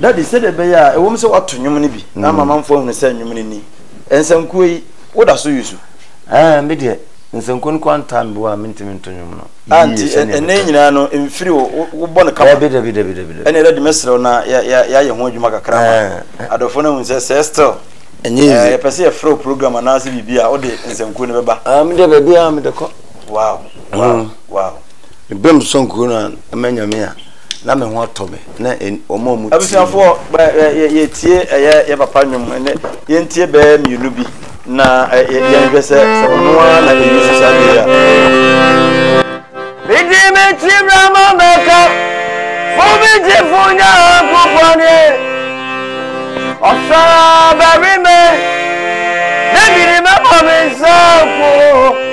Daddy, sɛdeɛ ɛbɛyɛ a ɛwom sɛ woato nnwom no bi na ama amanfoɔ ahunu sɛ nnwom no ni, nsankuo yi, woda so use? Ɛɛ, me deɛ, nsankuo no koraa ntaa me bo a mentumi nto nnwom no yie sɛdeɛ mepɛ. Ah, nti ɛnnɛ yi nyinaa no, ɛmfiri wo, wobɔ no kama? Dabi, dabi, dabi, dabi, dabi. Ɛnneɛ Daddy, mɛsrɛ wo na yɛayɛ ho adwuma kakra ama adɔfoɔ no ahunu sɛ sɛɛ still, ɛɛ, yɛpɛ sɛ yɛfrɛ wo program anaasɛ biribi a, wode nsankuo no bɛba. Ah, me deɛ, baabiara mede kɔ. Wow, wow, wow. Me bɛ mu sɔ nkuro no a mɛ nyame a na me ho atɔ me na wɔn a wɔn ti. Abusuafoɔ yɛtie ɛyɛ yɛ papa nnwom ɛnɛ yɛntie bɛɛ mmienu bi na yɛnhwɛ sɛ sɛ ɔno ara na ɛyi so saa deɛ a. Medi me ti bra ma mɛka fo me gye fo nya akopɔne ɔsara bɛwe me na mede mɛbɔ me nsa fo.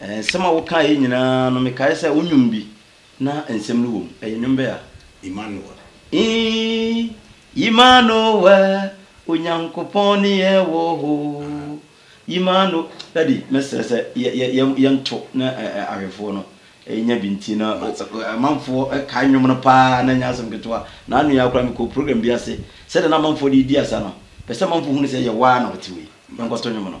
Nsɛm a wokae yi nyinaa no, mekae sɛ wo nnwom bi na nsɛm no wom. Ɛyɛ nnwom bɛn a? Immanuel. Ii, Immanuel, Onyankopɔn ne yɛn wɔ hɔ o. Immanu-. Daddy, mɛsrɛ sɛ yɛ, yɛ, yɛ, yɛnto na ɛ, ɛ, ahwɛfoɔ no nya bi nti na o, ɛ, amanfoɔ kae nnwom no pa ara na ɛnyɛ asɛm ketewa. Naano yi ara koraa mekɔɔ program bi ase, sɛdeɛ na amanfoɔ de redi asa no, mepɛ sɛ amanfoɔ hunu sɛ ɛyɛ wo ara na wote hɔ yi. Yɛnkɔto nnwom no.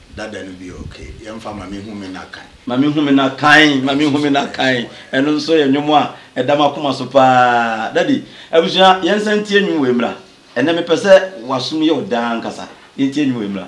dada no bi ok yɛmfa ma me hu me na kan. Ma me hu me na kan ma me hu me na kan ɛno nso yɛ nnwom a ɛda m'akoma so paa daddy abusua yɛnsan ntie nnwom wei mmra ɛnɛ mepɛ sɛ w'asom yɛ wo dɛ ankasa yɛntie nnwom wei mmra.